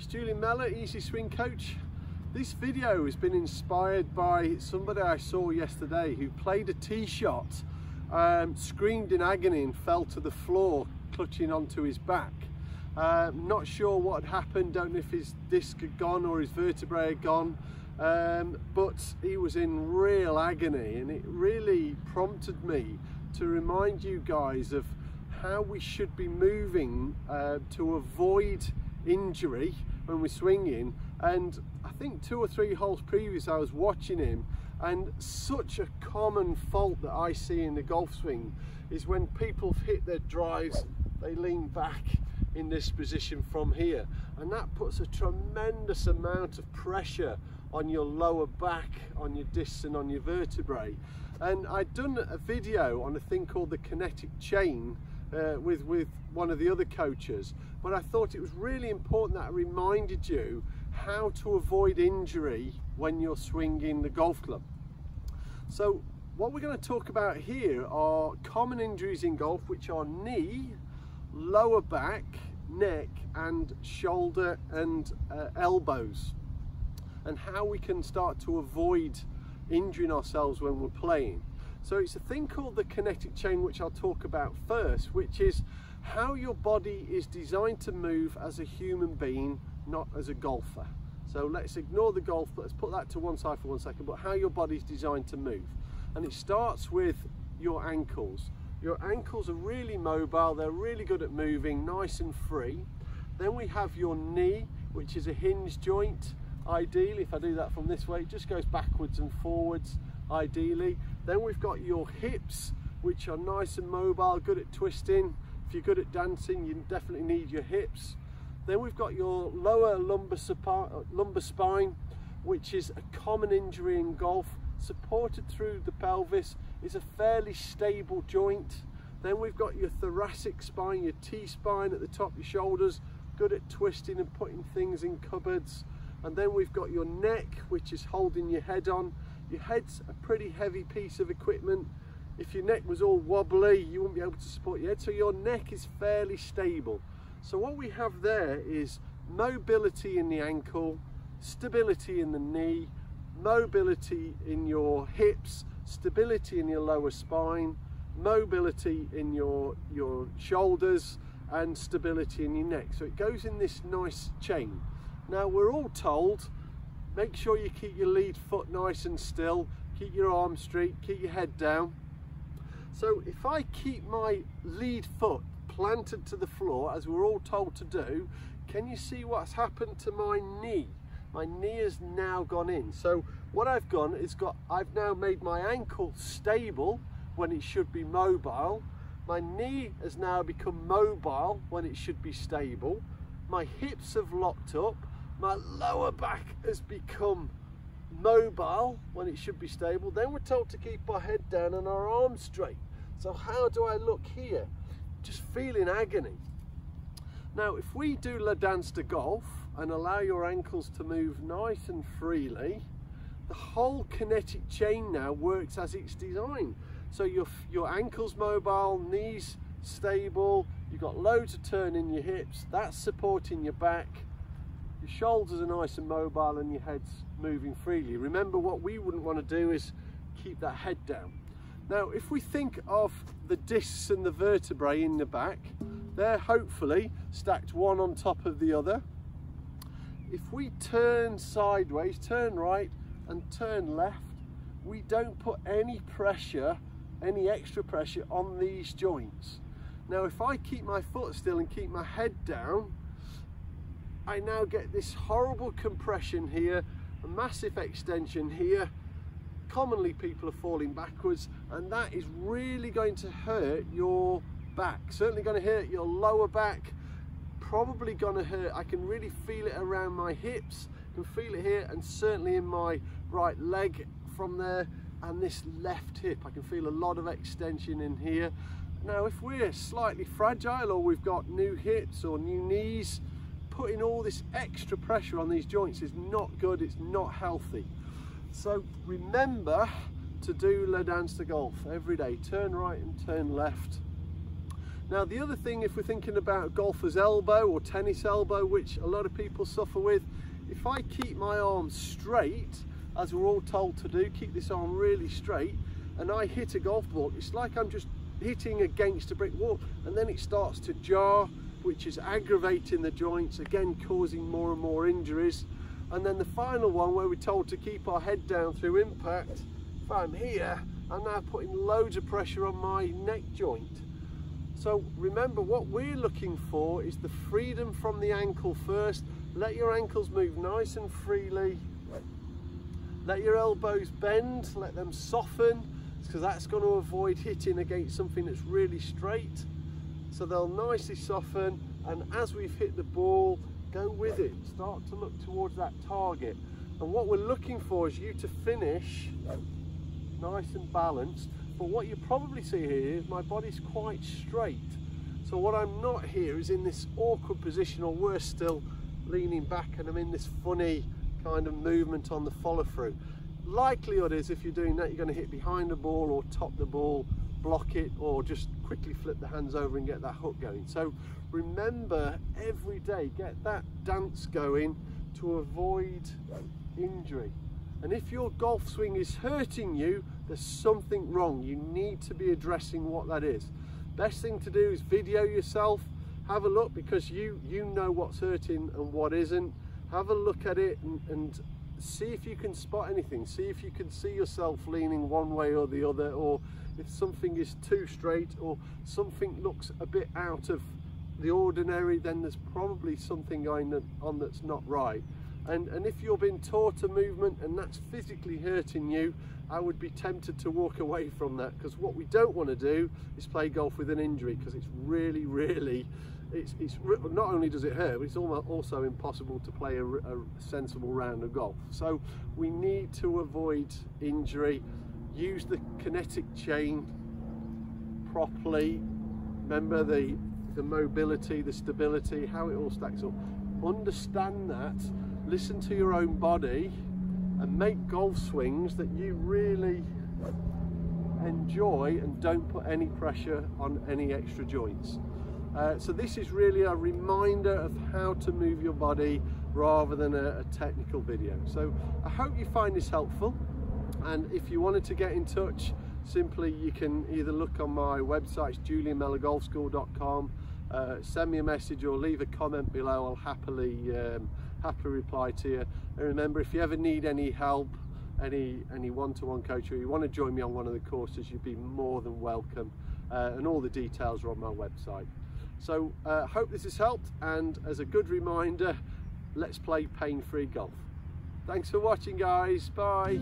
it's Julian Mellor, Easy Swing Coach. This video has been inspired by somebody I saw yesterday who played a tee shot, um, screamed in agony and fell to the floor clutching onto his back. Uh, not sure what had happened, don't know if his disc had gone or his vertebrae had gone, um, but he was in real agony and it really prompted me to remind you guys of how we should be moving uh, to avoid injury when we're swinging and I think two or three holes previous I was watching him and such a common fault that I see in the golf swing is when people hit their drives they lean back in this position from here and that puts a tremendous amount of pressure on your lower back on your discs and on your vertebrae. And I'd done a video on a thing called the kinetic chain uh, with, with one of the other coaches, but I thought it was really important that I reminded you how to avoid injury when you're swinging the golf club. So what we're going to talk about here are common injuries in golf, which are knee, lower back, neck and shoulder and uh, elbows and how we can start to avoid injuring ourselves when we're playing. So it's a thing called the kinetic chain, which I'll talk about first, which is how your body is designed to move as a human being, not as a golfer. So let's ignore the golf, but let's put that to one side for one second, but how your body's designed to move. And it starts with your ankles. Your ankles are really mobile, they're really good at moving, nice and free. Then we have your knee, which is a hinge joint. Ideally, if I do that from this way, it just goes backwards and forwards, ideally. Then we've got your hips, which are nice and mobile, good at twisting. If you're good at dancing, you definitely need your hips. Then we've got your lower lumbar, lumbar spine, which is a common injury in golf, supported through the pelvis, is a fairly stable joint. Then we've got your thoracic spine, your T-spine at the top of your shoulders, good at twisting and putting things in cupboards. And then we've got your neck, which is holding your head on, your head's a pretty heavy piece of equipment. If your neck was all wobbly, you wouldn't be able to support your head. So your neck is fairly stable. So what we have there is mobility in the ankle, stability in the knee, mobility in your hips, stability in your lower spine, mobility in your, your shoulders, and stability in your neck. So it goes in this nice chain. Now we're all told Make sure you keep your lead foot nice and still, keep your arm straight, keep your head down. So if I keep my lead foot planted to the floor, as we're all told to do, can you see what's happened to my knee? My knee has now gone in. So what I've gone is got, I've now made my ankle stable when it should be mobile. My knee has now become mobile when it should be stable. My hips have locked up my lower back has become mobile when it should be stable. Then we're told to keep our head down and our arms straight. So how do I look here? Just feeling agony. Now, if we do La Danse de Golf and allow your ankles to move nice and freely, the whole kinetic chain now works as it's designed. So your, your ankles mobile, knees stable, you've got loads of turn in your hips, that's supporting your back, your shoulders are nice and mobile and your head's moving freely. Remember what we wouldn't want to do is keep that head down. Now if we think of the discs and the vertebrae in the back, they're hopefully stacked one on top of the other. If we turn sideways, turn right and turn left, we don't put any pressure, any extra pressure on these joints. Now if I keep my foot still and keep my head down, I now get this horrible compression here, a massive extension here. Commonly people are falling backwards and that is really going to hurt your back. Certainly going to hurt your lower back, probably going to hurt, I can really feel it around my hips, can feel it here and certainly in my right leg from there and this left hip. I can feel a lot of extension in here. Now if we're slightly fragile or we've got new hips or new knees, putting all this extra pressure on these joints is not good, it's not healthy. So remember to do La Danse de Golf every day. Turn right and turn left. Now the other thing, if we're thinking about golfer's elbow or tennis elbow, which a lot of people suffer with, if I keep my arm straight, as we're all told to do, keep this arm really straight, and I hit a golf ball, it's like I'm just hitting against a brick wall, and then it starts to jar, which is aggravating the joints, again causing more and more injuries. And then the final one where we're told to keep our head down through impact, if I'm here, I'm now putting loads of pressure on my neck joint. So remember what we're looking for is the freedom from the ankle first. Let your ankles move nice and freely. Let your elbows bend, let them soften because that's going to avoid hitting against something that's really straight. So they'll nicely soften and as we've hit the ball, go with it. Start to look towards that target. And what we're looking for is you to finish nice and balanced but what you probably see here is my body's quite straight. So what I'm not here is in this awkward position or worse still, leaning back and I'm in this funny kind of movement on the follow through. Likelihood is if you're doing that, you're gonna hit behind the ball or top the ball, block it, or just quickly flip the hands over and get that hook going. So remember every day, get that dance going to avoid injury. And if your golf swing is hurting you, there's something wrong. You need to be addressing what that is. Best thing to do is video yourself, have a look because you, you know what's hurting and what isn't. Have a look at it and, and see if you can spot anything. See if you can see yourself leaning one way or the other or if something is too straight or something looks a bit out of the ordinary, then there's probably something going on that's not right. And, and if you're being taught a movement and that's physically hurting you, I would be tempted to walk away from that because what we don't want to do is play golf with an injury because it's really, really, it's, it's not only does it hurt, but it's also impossible to play a, a sensible round of golf. So we need to avoid injury, use the kinetic chain properly, remember the, the mobility, the stability, how it all stacks up. Understand that listen to your own body and make golf swings that you really enjoy and don't put any pressure on any extra joints. Uh, so this is really a reminder of how to move your body rather than a, a, technical video. So I hope you find this helpful and if you wanted to get in touch simply you can either look on my website julianmellorgolfschool.com uh, send me a message or leave a comment below I'll happily um, happily reply to you. And remember, if you ever need any help, any any one-to-one -one coach, or you want to join me on one of the courses, you'd be more than welcome. Uh, and all the details are on my website. So uh, hope this has helped and as a good reminder, let's play pain-free golf. Thanks for watching guys, bye.